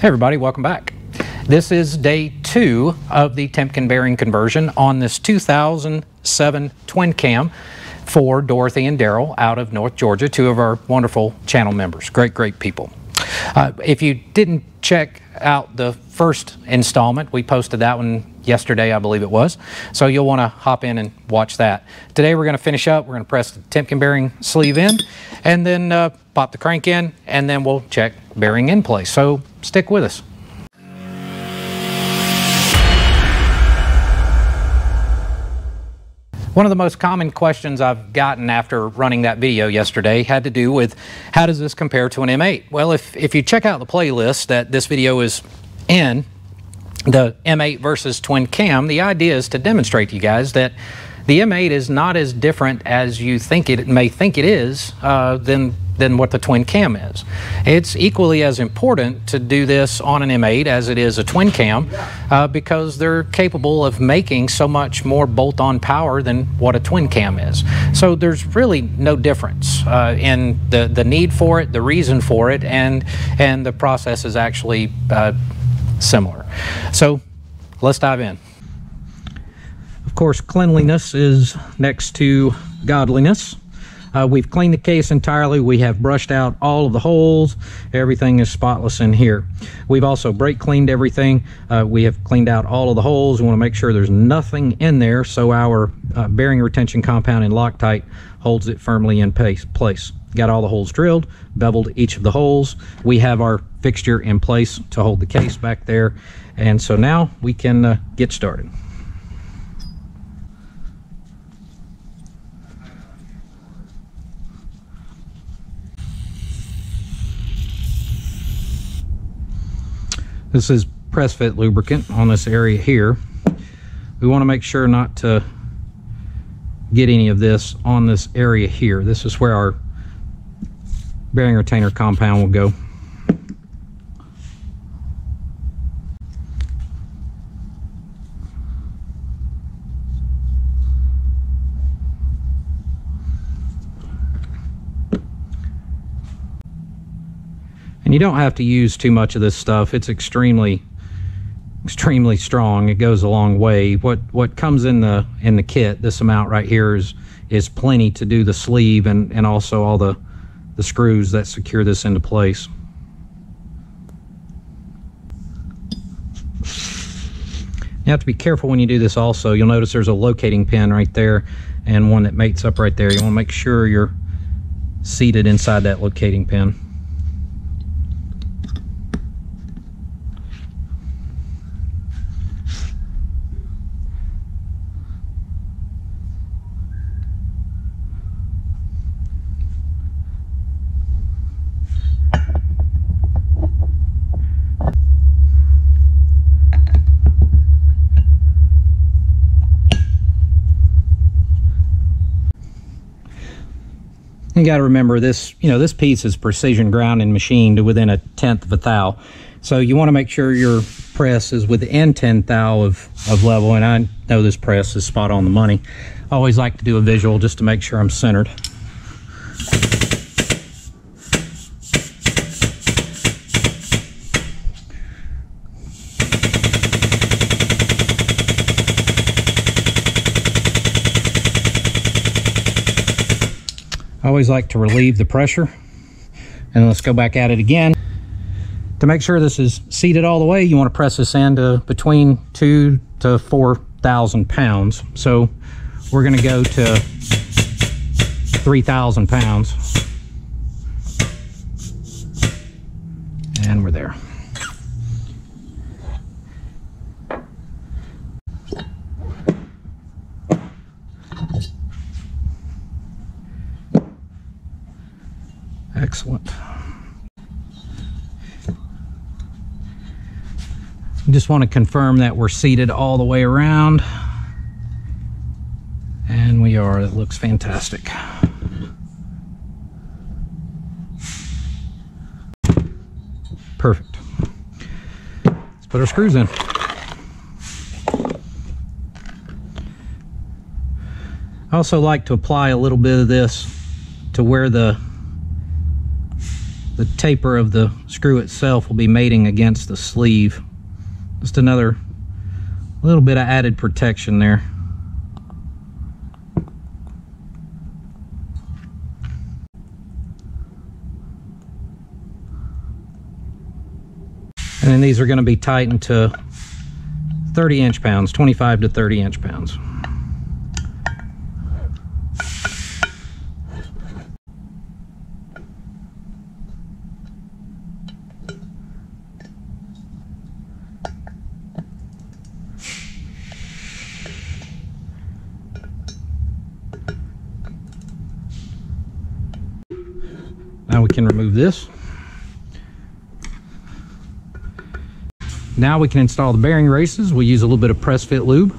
Hey everybody, welcome back. This is day two of the Timken bearing conversion on this 2007 twin cam for Dorothy and Daryl out of North Georgia, two of our wonderful channel members. Great, great people. Uh, if you didn't check out the first installment, we posted that one yesterday, I believe it was. So you'll want to hop in and watch that. Today we're going to finish up. We're going to press the Timken bearing sleeve in and then uh, pop the crank in and then we'll check bearing in place. So stick with us. One of the most common questions I've gotten after running that video yesterday had to do with how does this compare to an M8? Well, if, if you check out the playlist that this video is in, the M8 versus twin cam, the idea is to demonstrate to you guys that the M8 is not as different as you think it may think it is uh, than than what the twin cam is. It's equally as important to do this on an M8 as it is a twin cam uh, because they're capable of making so much more bolt-on power than what a twin cam is. So there's really no difference uh, in the, the need for it, the reason for it, and, and the process is actually uh, similar. So let's dive in. Of course, cleanliness is next to godliness. Uh, we've cleaned the case entirely. We have brushed out all of the holes. Everything is spotless in here. We've also brake cleaned everything. Uh, we have cleaned out all of the holes. We want to make sure there's nothing in there so our uh, bearing retention compound in Loctite holds it firmly in place. Got all the holes drilled, beveled each of the holes. We have our fixture in place to hold the case back there. And so now we can uh, get started. This is press fit lubricant on this area here. We want to make sure not to get any of this on this area here. This is where our bearing retainer compound will go. You don't have to use too much of this stuff. It's extremely extremely strong. It goes a long way. What what comes in the in the kit, this amount right here is is plenty to do the sleeve and, and also all the, the screws that secure this into place. You have to be careful when you do this also. You'll notice there's a locating pin right there and one that mates up right there. You want to make sure you're seated inside that locating pin. You got to remember this, you know, this piece is precision ground and machined to within a tenth of a thou. So you want to make sure your press is within 10 thou of, of level. And I know this press is spot on the money. I always like to do a visual just to make sure I'm centered. I always like to relieve the pressure. And let's go back at it again. To make sure this is seated all the way, you want to press this into between two to 4,000 pounds. So we're going to go to 3,000 pounds. And we're there. Excellent. Just want to confirm that we're seated all the way around. And we are. It looks fantastic. Perfect. Let's put our screws in. I also like to apply a little bit of this to where the the taper of the screw itself will be mating against the sleeve. Just another little bit of added protection there. And then these are going to be tightened to 30 inch pounds, 25 to 30 inch pounds. Can remove this. Now we can install the bearing races. We'll use a little bit of press fit lube.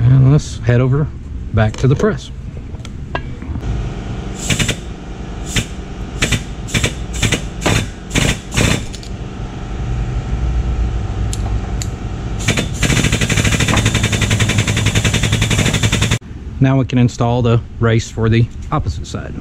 And let's head over back to the press. Now we can install the race for the opposite side.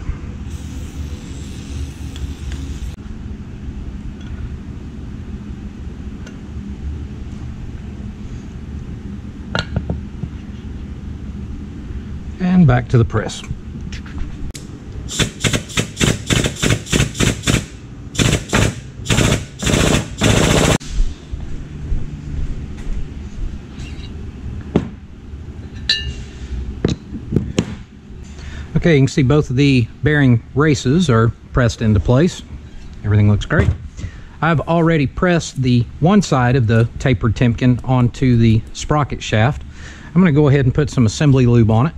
And back to the press. Okay, you can see both of the bearing races are pressed into place. Everything looks great. I've already pressed the one side of the tapered Timken onto the sprocket shaft. I'm going to go ahead and put some assembly lube on it.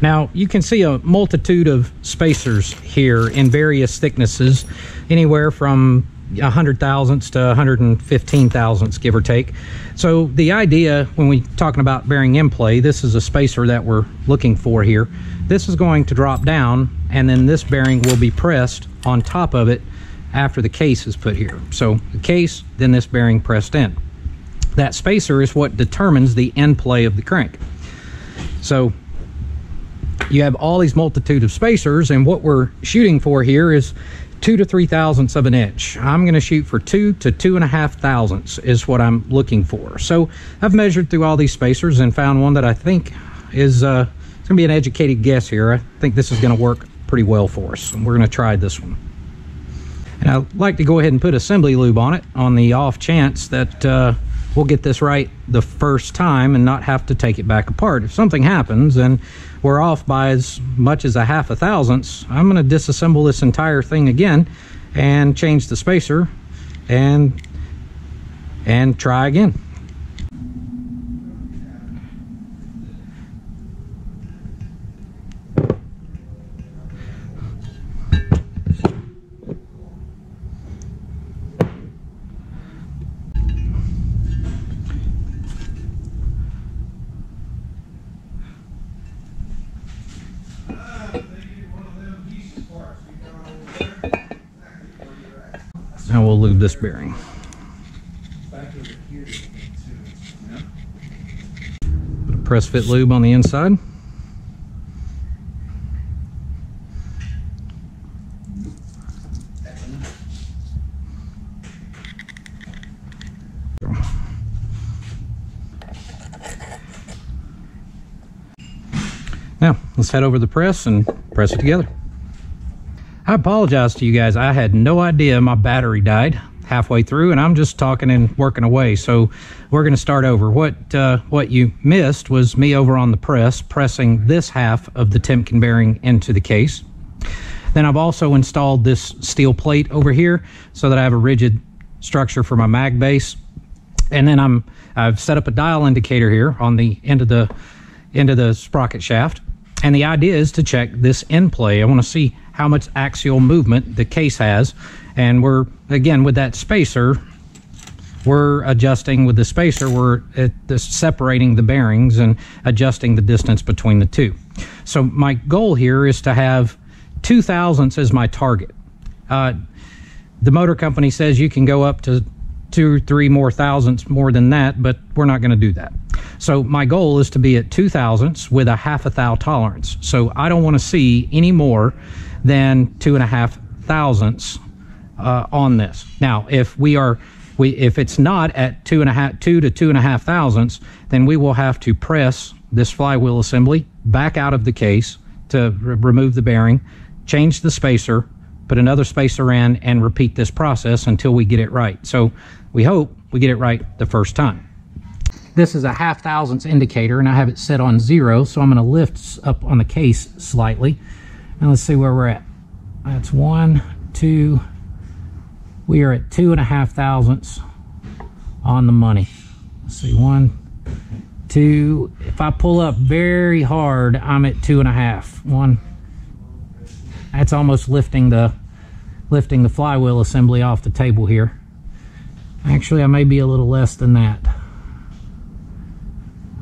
Now you can see a multitude of spacers here in various thicknesses, anywhere from 100 thousandths to 115 thousandths, give or take. So the idea when we're talking about bearing end play, this is a spacer that we're looking for here. This is going to drop down and then this bearing will be pressed on top of it after the case is put here. So the case, then this bearing pressed in. That spacer is what determines the end play of the crank. So you have all these multitude of spacers and what we're shooting for here is two to three thousandths of an inch. I'm going to shoot for two to two and a half thousandths is what i'm looking for. So i've measured through all these spacers and found one that i think is uh it's going to be an educated guess here. I think this is going to work pretty well for us and we're going to try this one. And i'd like to go ahead and put assembly lube on it on the off chance that uh we'll get this right the first time and not have to take it back apart. If something happens and we're off by as much as a half a thousandths, I'm going to disassemble this entire thing again and change the spacer and and try again. We'll lube this bearing. Put a press fit lube on the inside. Now, let's head over the press and press it together. I apologize to you guys. I had no idea my battery died halfway through, and I'm just talking and working away. So we're going to start over. What uh, what you missed was me over on the press pressing this half of the Timken bearing into the case. Then I've also installed this steel plate over here so that I have a rigid structure for my mag base. And then I'm I've set up a dial indicator here on the end of the end of the sprocket shaft And the idea is to check this end play. I want to see how much axial movement the case has. And we're, again, with that spacer, we're adjusting with the spacer, we're the, separating the bearings and adjusting the distance between the two. So my goal here is to have two thousandths as my target. Uh, the motor company says you can go up to two three more thousandths more than that, but we're not going to do that. So my goal is to be at two thousandths with a half a thou tolerance. So I don't want to see any more than two and a half thousandths uh, on this. Now, if we are we if it's not at two and a half two to two and a half thousandths, then we will have to press this flywheel assembly back out of the case to re- remove the bearing, change the spacer, put another spacer in, and repeat this process until we get it right. So we hope we get it right the first time. This is a half thousandths indicator, and I have it set on zero, so I'm going to lift up on the case slightly. And let's see where we're at. That's one, two, we are at two and a half thousandths on the money. Let's see, one, two. If I pull up very hard, I'm at two and a half. One. That's almost lifting the lifting the flywheel assembly off the table here. Actually, I may be a little less than that. I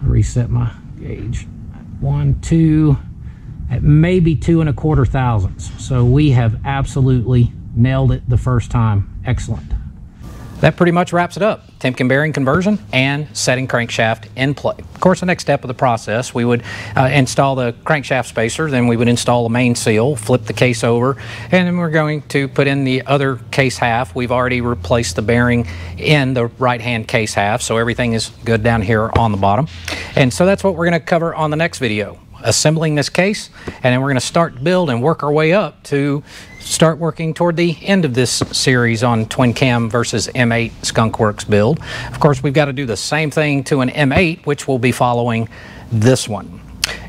reset my gauge. One, two, at maybe two and a quarter thousandths. So we have absolutely nailed it the first time. Excellent. That pretty much wraps it up. Timken bearing conversion and setting crankshaft end play. Of course, the next step of the process, we would uh, install the crankshaft spacer, then we would install the main seal, flip the case over, and then we're going to put in the other case half. We've already replaced the bearing in the right-hand case half, so everything is good down here on the bottom. And so that's what we're going to cover on the next video assembling this case, and then we're going to start build and work our way up to start working toward the end of this series on twin cam versus M8 Skunkworks build. Of course, we've got to do the same thing to an M8, which will be following this one.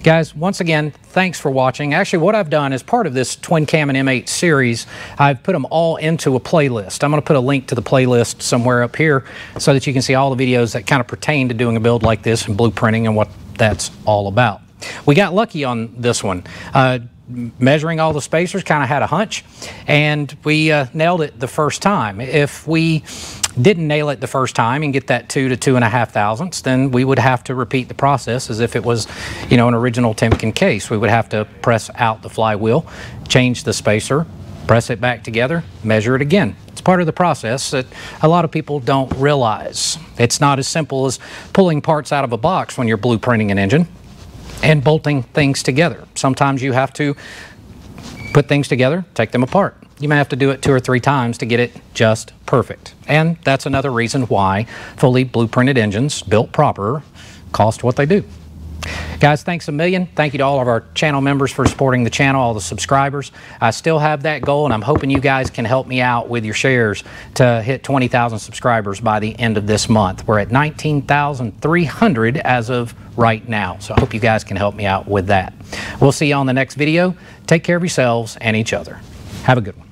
Guys, once again, thanks for watching. Actually, what I've done as part of this Twin Cam and M8 series, I've put them all into a playlist. I'm going to put a link to the playlist somewhere up here so that you can see all the videos that kind of pertain to doing a build like this and blueprinting and what that's all about. We got lucky on this one. Uh, measuring all the spacers, kind of had a hunch, and we uh, nailed it the first time. If we didn't nail it the first time and get that two to two and a half thousandths, then we would have to repeat the process as if it was, you know, an original Timken case. We would have to press out the flywheel, change the spacer, press it back together, measure it again. It's part of the process that a lot of people don't realize. It's not as simple as pulling parts out of a box when you're blueprinting an engine and bolting things together. Sometimes you have to put things together, take them apart. You may have to do it two or three times to get it just perfect. And that's another reason why fully blueprinted engines built proper cost what they do. Guys, thanks a million. Thank you to all of our channel members for supporting the channel, all the subscribers. I still have that goal, and I'm hoping you guys can help me out with your shares to hit 20,000 subscribers by the end of this month. We're at 19,300 as of right now, so I hope you guys can help me out with that. We'll see you on the next video. Take care of yourselves and each other. Have a good one.